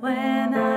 when I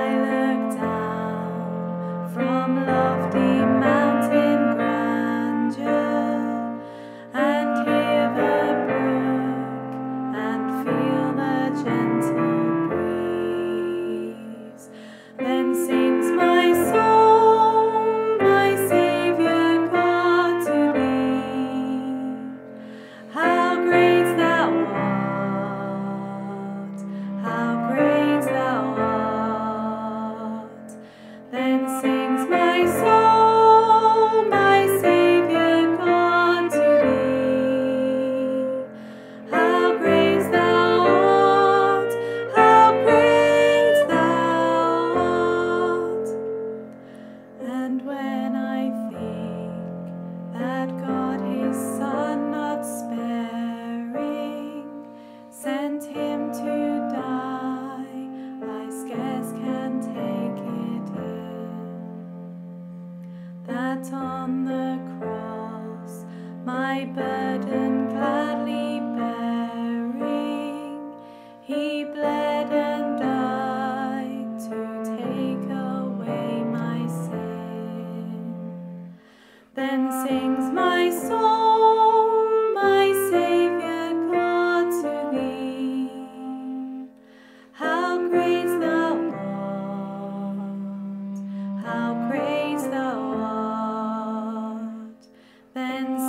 on the cross my burden gladly bearing, he bled and died to take away my sin. Then sings my soul, my Saviour God to thee. How great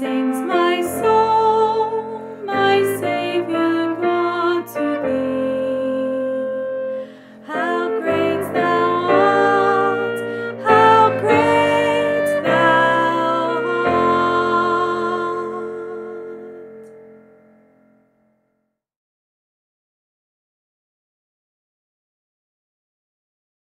sings.